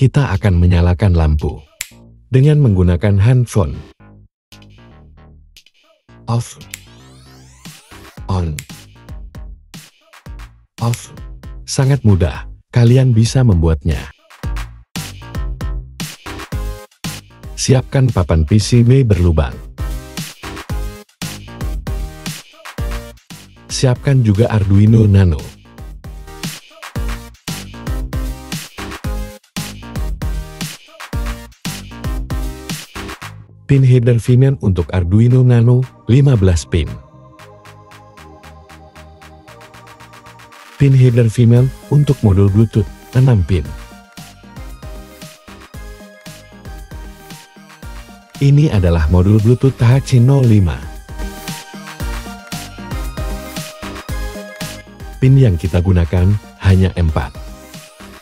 kita akan menyalakan lampu dengan menggunakan handphone. Off, on, off. Sangat mudah, kalian bisa membuatnya. Siapkan papan PCB berlubang. Siapkan juga Arduino Nano. Pin header female untuk Arduino Nano 15 pin. Pin header female untuk modul Bluetooth 6 pin. Ini adalah modul Bluetooth THC05. Pin yang kita gunakan hanya 4,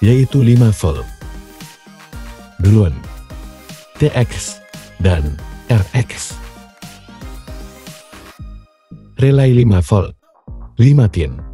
yaitu 5 volt, Bluon, TX, dan RX. Relay 5 volt, 5 pin.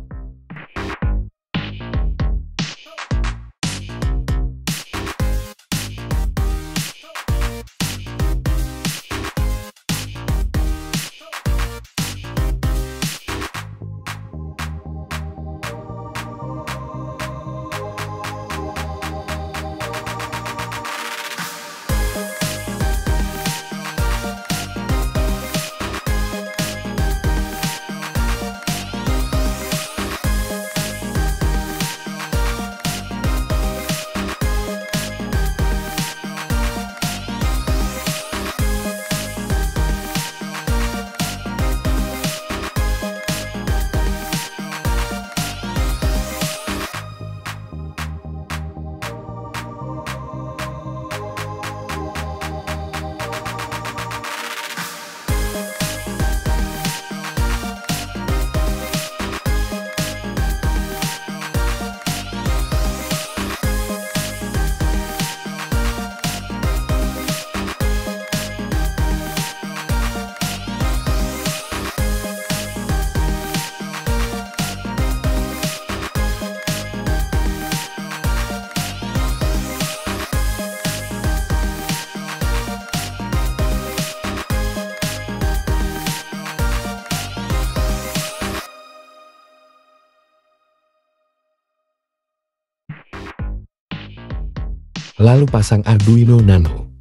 Lalu pasang Arduino Nano.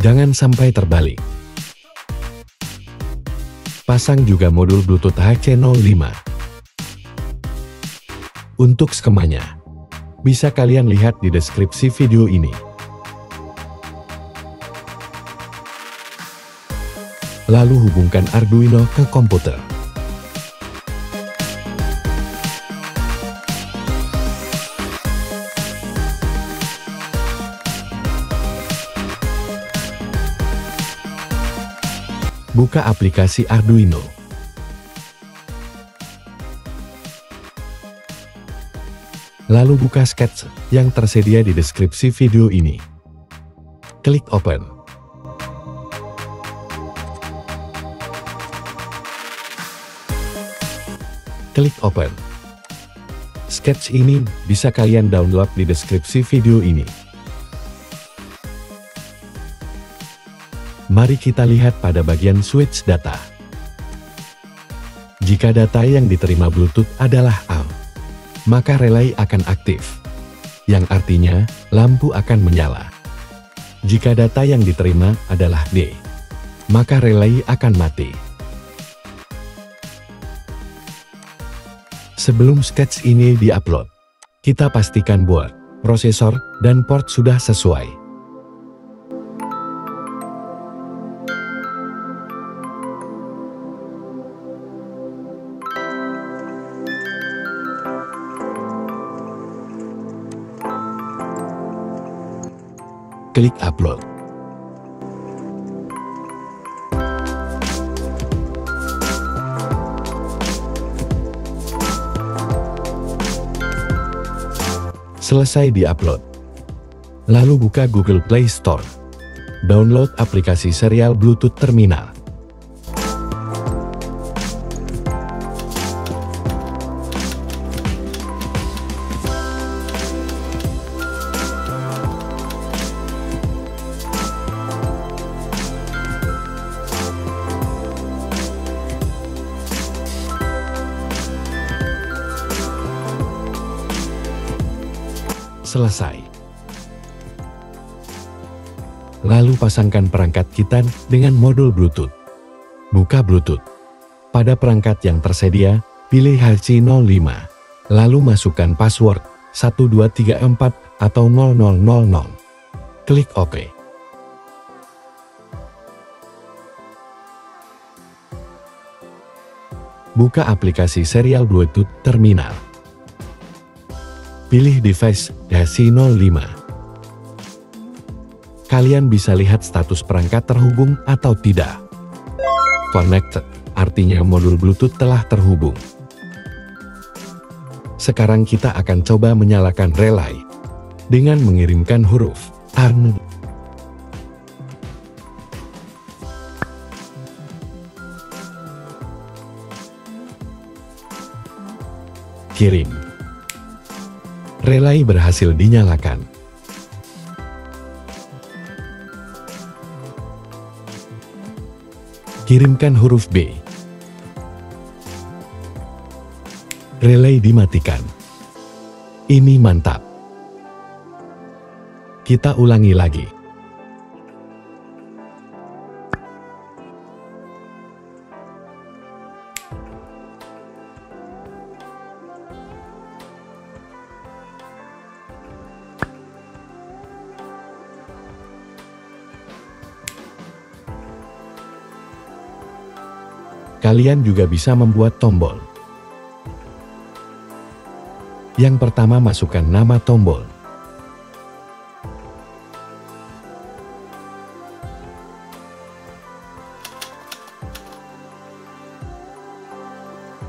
Jangan sampai terbalik. Pasang juga modul Bluetooth HC05. Untuk skemanya, bisa kalian lihat di deskripsi video ini. Lalu hubungkan Arduino ke komputer. Buka aplikasi Arduino. Lalu buka sketch yang tersedia di deskripsi video ini. Klik open. Klik open. Sketch ini bisa kalian download di deskripsi video ini. Mari kita lihat pada bagian switch data. Jika data yang diterima Bluetooth adalah A, maka relay akan aktif, yang artinya lampu akan menyala. Jika data yang diterima adalah D, maka relay akan mati. Sebelum sketch ini diupload, kita pastikan board, prosesor, dan port sudah sesuai. Klik upload. Selesai di-upload. Lalu buka Google Play Store. Download aplikasi serial Bluetooth Terminal. Selesai. Lalu pasangkan perangkat KITAN dengan modul Bluetooth. Buka Bluetooth. Pada perangkat yang tersedia, pilih HC05. Lalu masukkan password 1234 atau 0000. Klik OK. Buka aplikasi serial Bluetooth terminal. Pilih device HC05. Kalian bisa lihat status perangkat terhubung atau tidak. Connected, artinya modul Bluetooth telah terhubung. Sekarang kita akan coba menyalakan relay dengan mengirimkan huruf turn kirim. Relay berhasil dinyalakan. Kirimkan huruf B. Relay dimatikan. Ini mantap. Kita ulangi lagi. Kalian juga bisa membuat tombol. Yang pertama masukkan nama tombol.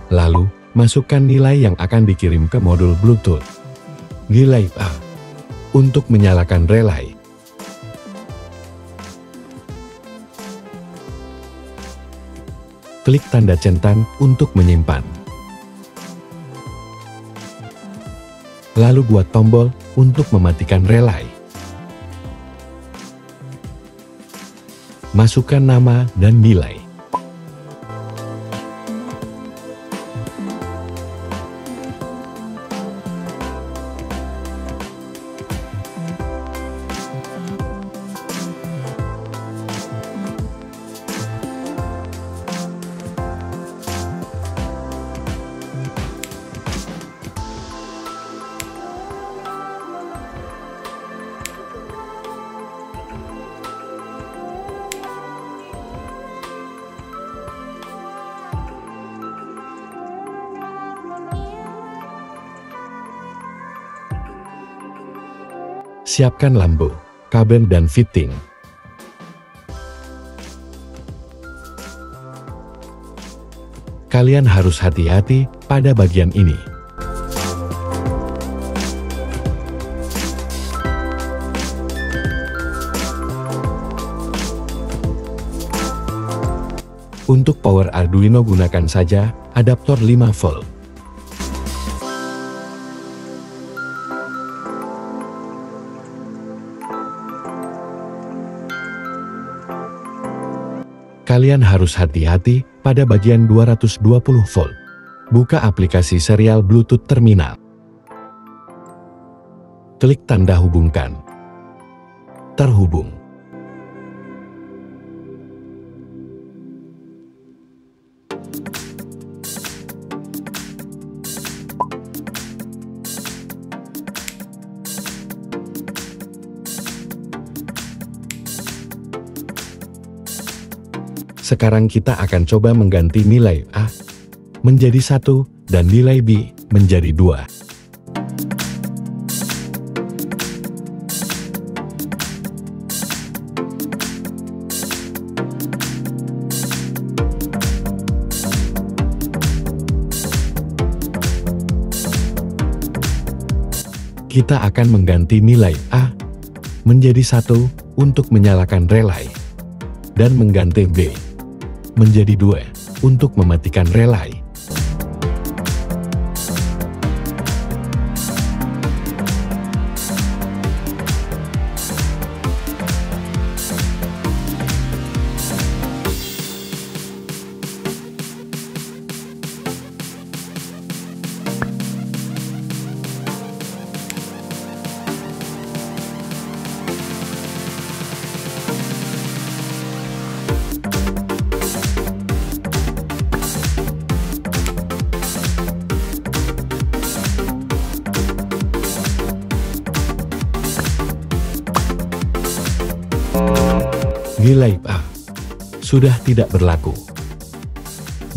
Lalu, masukkan nilai yang akan dikirim ke modul Bluetooth. Nilai A. Untuk menyalakan relay. Klik tanda centang untuk menyimpan. Lalu buat tombol untuk mematikan relay. Masukkan nama dan nilai. Siapkan lampu, kabel dan fitting. Kalian harus hati-hati pada bagian ini. Untuk power Arduino gunakan saja adaptor 5 volt. Kalian harus hati-hati pada bagian 220 volt. Buka aplikasi serial Bluetooth terminal. Klik tanda hubungkan. Terhubung. Sekarang kita akan coba mengganti nilai A menjadi satu dan nilai B menjadi dua. Kita akan mengganti nilai A menjadi satu untuk menyalakan relay dan mengganti B menjadi dua untuk mematikan relay. Nilai A sudah tidak berlaku.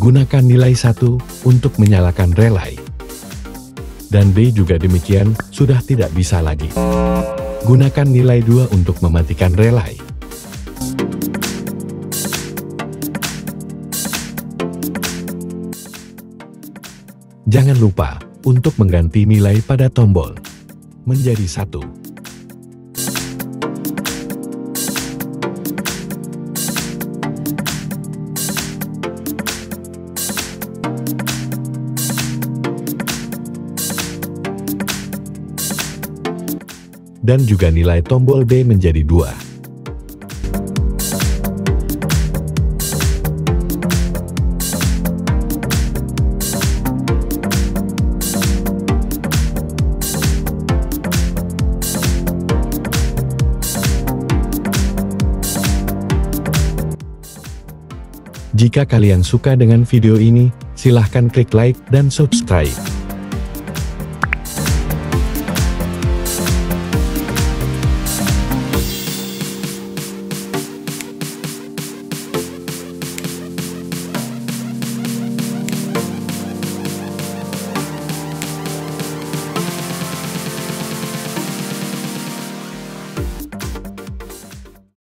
Gunakan nilai 1 untuk menyalakan relay. Dan B juga demikian, sudah tidak bisa lagi. Gunakan nilai 2 untuk mematikan relay. Jangan lupa untuk mengganti nilai pada tombol menjadi satu. Dan juga nilai tombol B menjadi 2. Jika kalian suka dengan video ini, silahkan klik like dan subscribe.